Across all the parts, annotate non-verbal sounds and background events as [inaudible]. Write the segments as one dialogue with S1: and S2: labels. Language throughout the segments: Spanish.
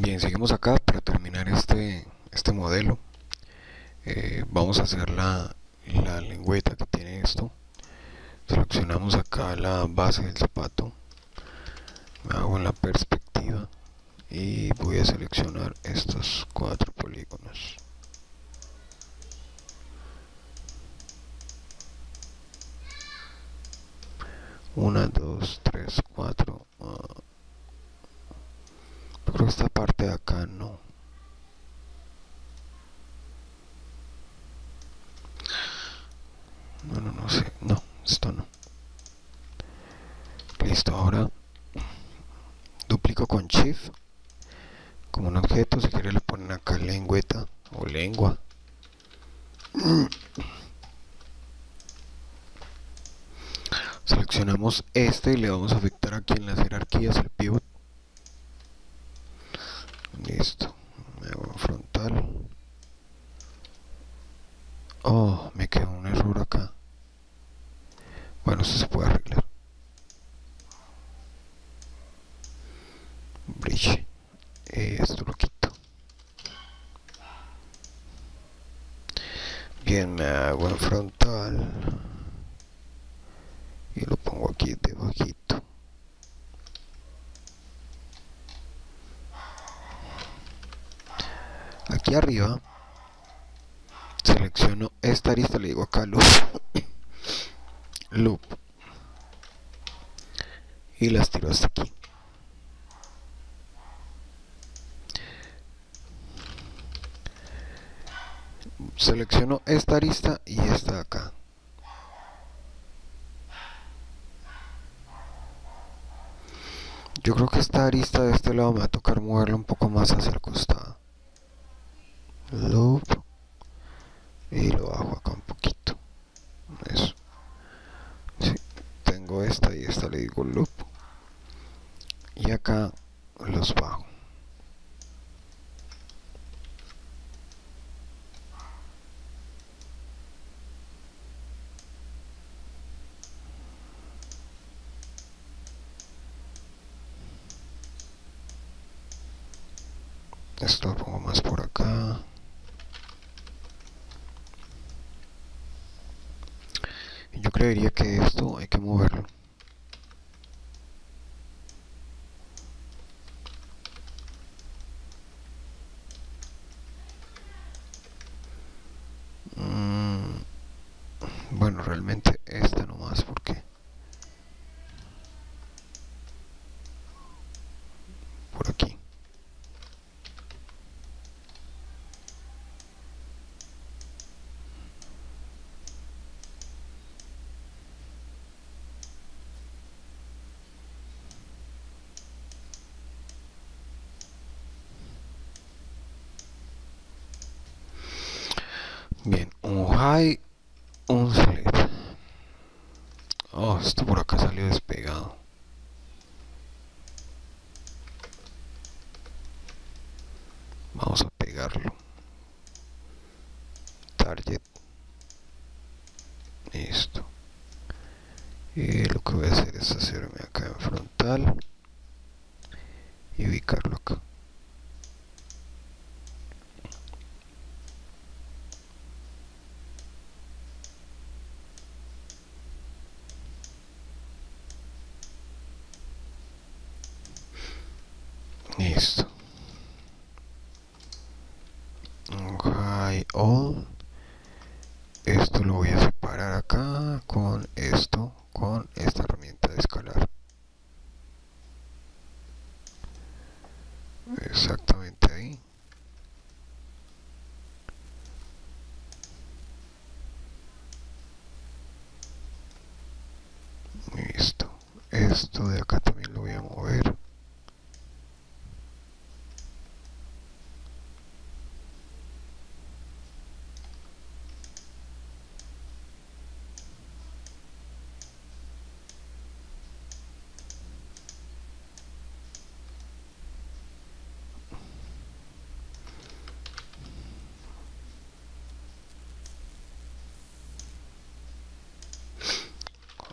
S1: Bien, seguimos acá para terminar este, este modelo. Eh, vamos a hacer la, la lengüeta que tiene esto. Seleccionamos acá la base del zapato. Me hago en la perspectiva y voy a seleccionar estos cuatro polígonos. Una, dos, tres, cuatro. Uh, esta parte de acá no. No, no, no sé. No, esto no. Listo, ahora duplico con Shift como un objeto. Si quiere le ponen acá lengüeta o lengua. Seleccionamos este y le vamos a afectar aquí en las jerarquías el pivot. Listo. Me voy frontal. Oh, me quedó un error acá. Bueno, esto se puede arreglar. Bridge. Esto lo quito. Bien, me hago en frontal. Y lo pongo aquí debajito. Aquí arriba selecciono esta arista, le digo acá loop, [coughs] loop y las tiro hasta aquí. Selecciono esta arista y esta de acá. Yo creo que esta arista de este lado me va a tocar moverla un poco más hacia el costado. Loop y lo bajo acá un poquito. Eso. Sí, tengo esta y esta le digo loop. Y acá los bajo. Esto lo pongo más por acá creería que esto hay que moverlo mm, bueno realmente esta nomás porque por aquí Bien, un select. Oh, esto por acá salió despegado. Vamos a pegarlo. Target. Listo. Y lo que voy a hacer es hacerme acá en frontal y ubicarlo acá. Listo. High all. Esto lo voy a separar acá con esto, con esta herramienta de escalar. Exactamente ahí. Listo. Esto de acá también lo voy a mover.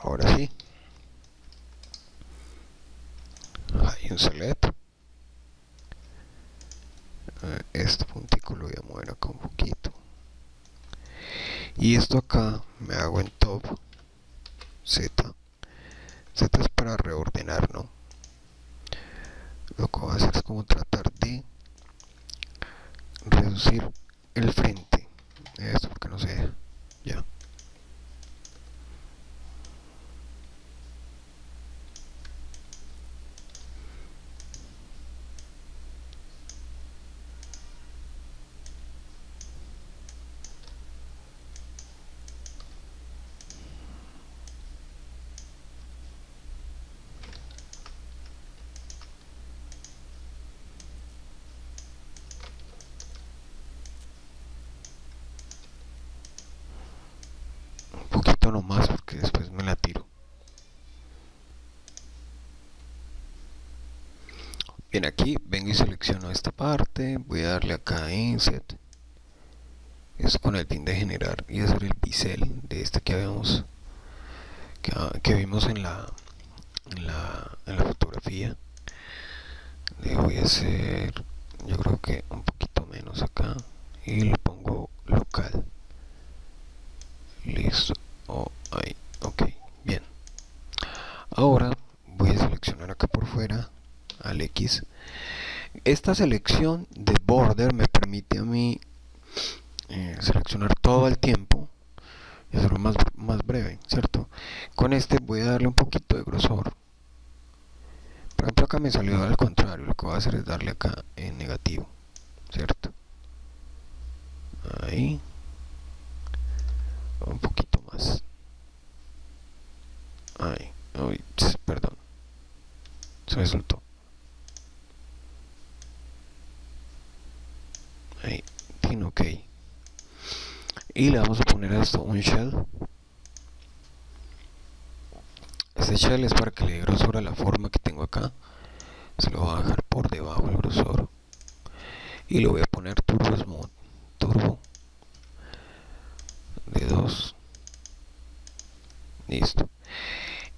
S1: ahora sí un select este puntico lo voy a mover acá un poquito. Y esto acá me hago en top Z. Z es para reordenar no lo que voy a hacer es como tratar de reducir el frente. Esto porque no sé. ya nomás porque después me la tiro. Bien, aquí vengo y selecciono esta parte, voy a darle acá a Inset. Esto con el fin de generar y hacer el bisel de este que habíamos que, vimos en la, en la, en la fotografía. Le voy a hacer, yo creo que un poquito menos acá y le pongo local. Listo oh, ahí ok bien ahora voy a seleccionar acá por fuera al X esta selección de border me permite a mí eh, seleccionar todo el tiempo y hacerlo más, más breve cierto con este voy a darle un poquito de grosor. Por ejemplo acá me salió al contrario lo que voy a hacer es darle acá en negativo cierto ahí. Un poquito Ay, ay, perdón. Se me soltó. Ahí, tiene ok. Y le vamos a poner a esto un shell. Este shell es para que le dé grosor a la forma que tengo acá. Se lo voy a dejar por debajo el grosor. Y le voy a poner turbo smooth. Turbo. De 2. Listo.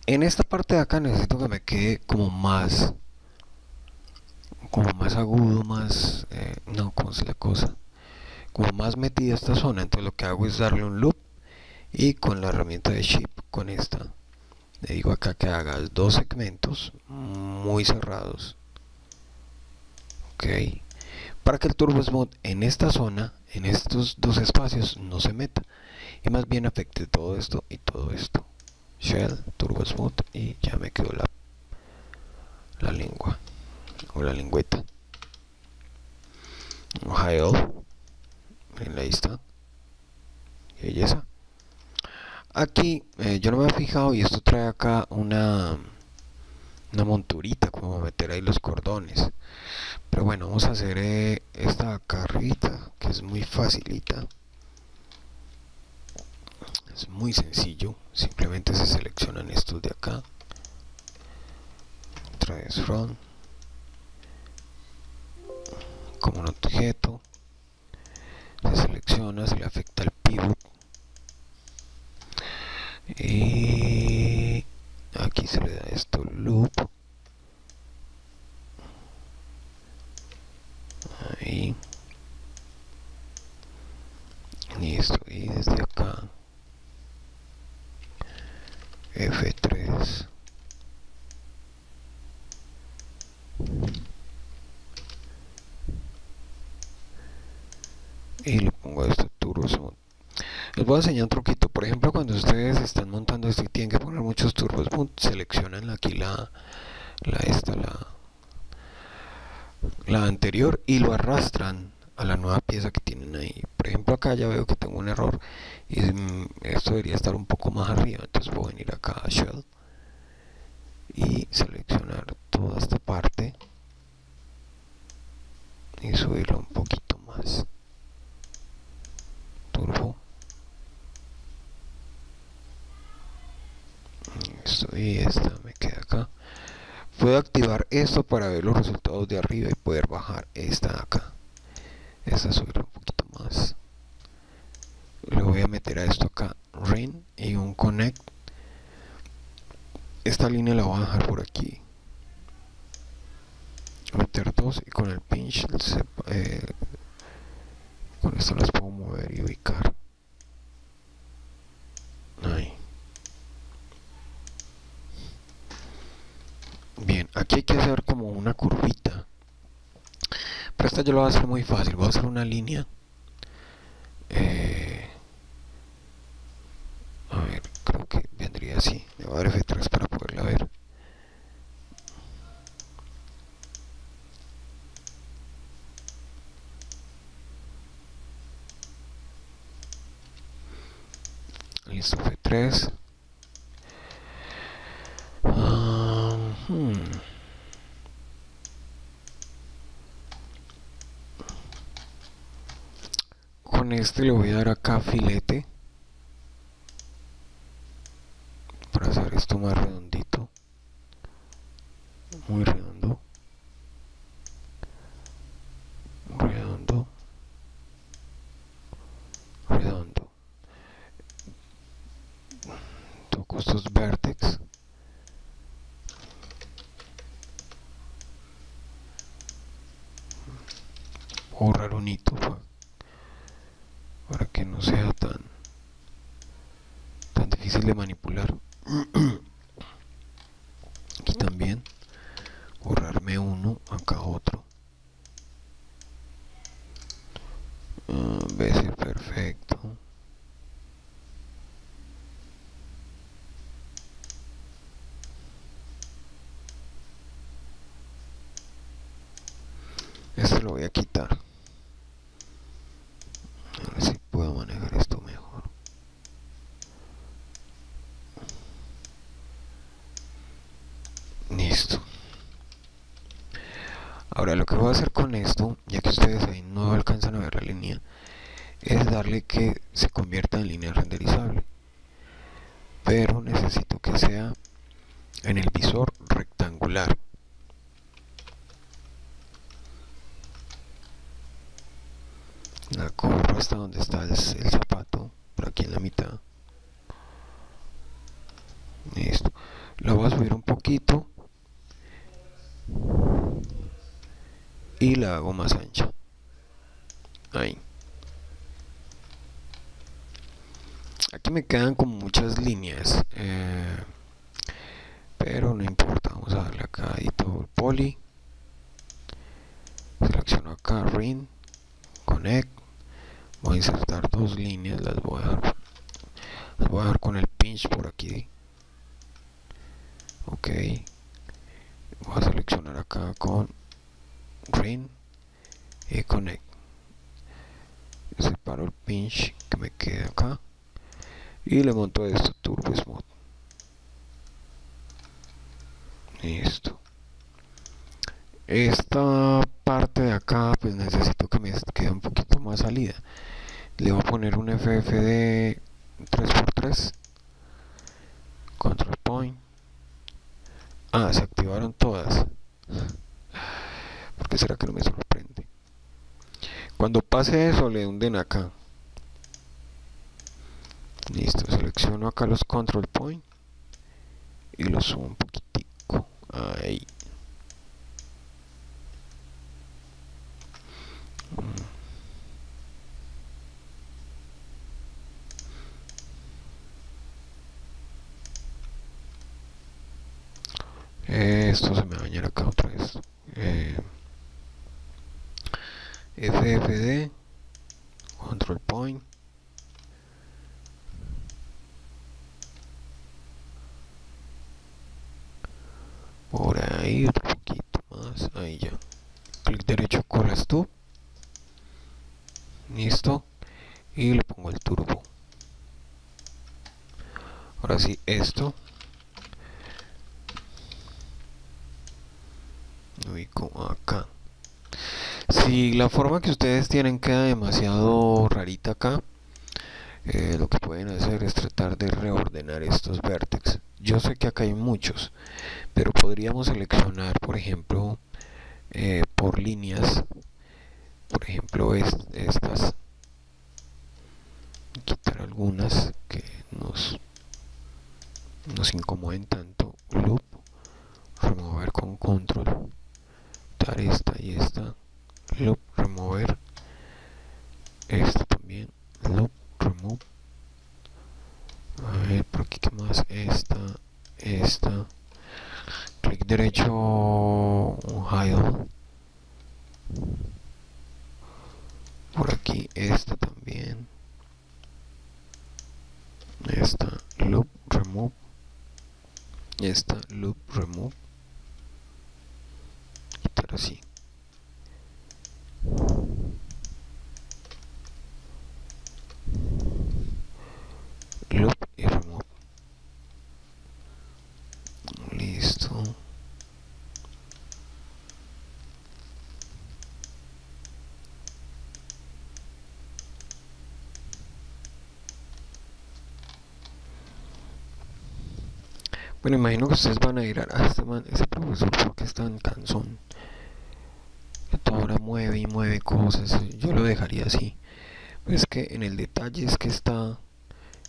S1: En esta parte de acá necesito que me quede como más como más agudo, más eh, no, como es la cosa como más metida esta zona entonces lo que hago es darle un loop y con la herramienta de chip con esta le digo acá que haga dos segmentos muy cerrados ok para que el turbo smooth en esta zona en estos dos espacios no se meta y más bien afecte todo esto y todo esto. Shell turbo smooth y ya me quedó la la lengua o la lengüeta. Ohio ahí está. Belleza aquí eh, yo no me he fijado y esto trae acá una una monturita como meter ahí los cordones. Pero bueno vamos a hacer eh, esta carrita que es muy facilita. Es muy sencillo. Simplemente se seleccionan estos de acá. Traes from como un objeto se selecciona, se le afecta el pivot y aquí se le da esto loop. Ahí. Listo y desde acá. F3 y le pongo esto turbos les voy a enseñar un truquito. Por ejemplo cuando ustedes están montando esto y tienen que poner muchos turbos seleccionan aquí la la esta la anterior y lo arrastran a la nueva pieza que tienen ahí. Por ejemplo acá ya veo que tengo un error y esto debería estar un poco más arriba. Entonces voy a venir acá a shell y seleccionar toda esta parte y subirlo un poquito más. Turbo esto y esta me queda acá. Puedo activar esto para ver los resultados de arriba y poder bajar esta acá. Esta subirlo un poquito más. Le voy a meter a esto acá ring y un connect. Esta línea la voy a dejar por aquí. Meter dos y con el pinch eh, con esto las puedo mover y ubicar ahí bien aquí hay que hacer como una curvita. Pero esta yo lo voy a hacer muy fácil voy a hacer una línea eh, a ver creo que vendría así le voy a dar F3 para poderla ver. Listo F3 uh, hmm. con este le voy a dar acá filete para hacer esto más redondito muy redondo redondo redondo. Toco estos vertex borrar un hito para, para que no sea tan tan difícil de manipular aquí también borrarme uno acá otro uh, ve ser perfecto este lo voy a quitar a ver si puedo manejar esto mejor listo ahora lo que voy a hacer con esto ya que ustedes ahí no alcanzan a ver la línea es darle que se convierta en línea renderizable. Pero necesito que sea en el visor rectangular. La corro hasta donde está el, el, zapato por aquí en la mitad. Listo. La voy a subir un poquito y la hago más ancha. Ahí. Aquí me quedan como muchas líneas eh, pero no importa vamos a darle acá y todo el poli. Selecciono acá ring connect. Voy a insertar dos líneas las voy a dar las voy a dar con el pinch por aquí. Ok. Voy a seleccionar acá con ring y connect separo el pinch que me quede acá y le monto esto turbo smooth. Listo. Esta parte de acá pues necesito que me quede un poquito más salida. Le voy a poner un FFD 3x3 control point. Ah se activaron todas. ¿por qué será que no me sorprende? cuando pase eso le hunden acá listo selecciono acá los control point y los subo un poquitico ahí esto se me va a dañar acá otra vez eh, FFD control point por ahí otro poquito más ahí ya clic tú. Listo. Y le pongo el turbo. Ahora sí esto. Lo ubico acá. Si la forma que ustedes tienen queda demasiado rarita acá eh, lo que pueden hacer es tratar de reordenar estos vértices. Yo sé que acá hay muchos pero podríamos seleccionar por ejemplo eh, por líneas por ejemplo es, estas. Quitar algunas que nos nos incomoden tanto. Loop remover con control. Quitar esta y esta. Loop remover. Esta también. Loop remove. A ver por aquí que más esta esta clic derecho un hide esta loop remove quitar así loop y remove listo Bueno, imagino que ustedes van a ir a este man, ese profesor porque es tan cansón. Que toda hora mueve y mueve cosas. Yo lo dejaría así. es que en el detalle es que está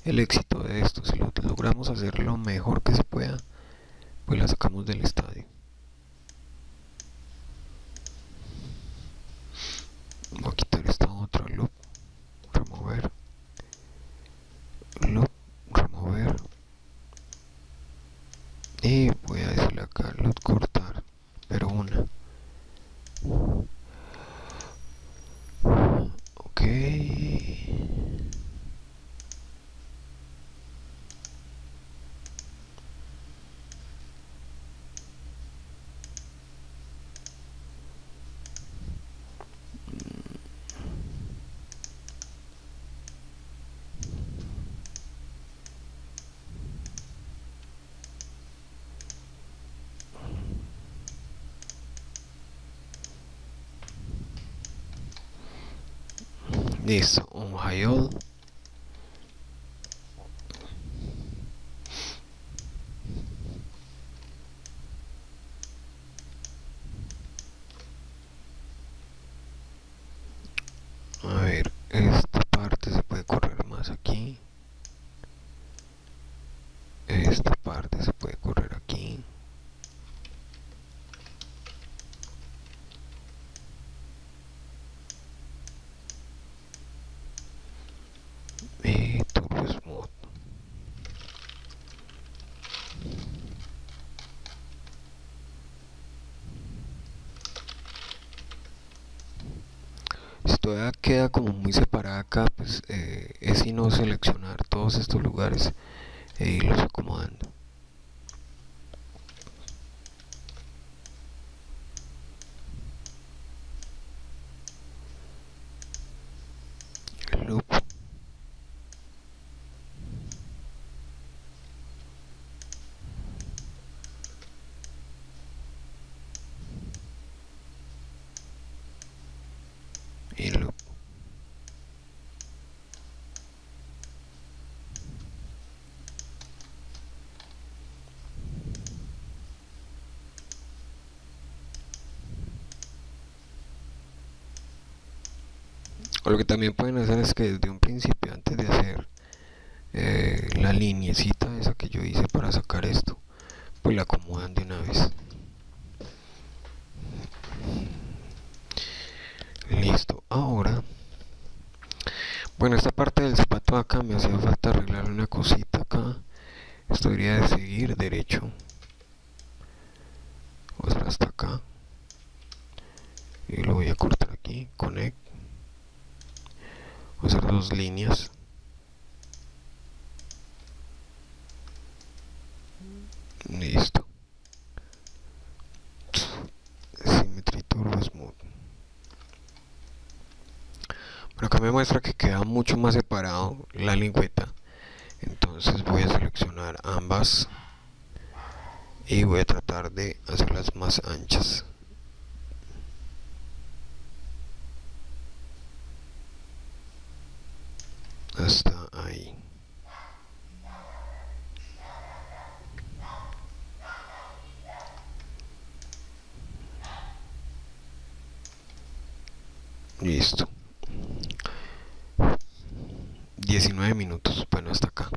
S1: el éxito de esto. Si lo logramos hacer lo mejor que se pueda, pues la sacamos del estadio. Voy a quitar esta otra loop. Remover. Loop. Remover y voy a decirle acá loop cortar pero una ok Listo, un Hayol. A ver, esta parte se puede correr más aquí. Esta parte se puede correr aquí. y turbo smooth si todavía queda como muy separada acá pues eh, es si no seleccionar todos estos lugares e irlos O lo que también pueden hacer es que desde un principio, antes de hacer eh, la linecita esa que yo hice para sacar esto, pues la acomodan de una vez. Listo, ahora, bueno, esta parte del zapato acá me hacía falta arreglar una cosita acá. Esto debería de seguir derecho. O sea, hasta acá. Y lo voy a cortar aquí, connect Voy a hacer dos líneas. Listo. Symmetry Turbo Smooth. Bueno, acá me muestra que queda mucho más separado la lingüeta. Entonces voy a seleccionar ambas y voy a tratar de hacerlas más anchas. hasta ahí listo 19 minutos. Bueno, hasta acá.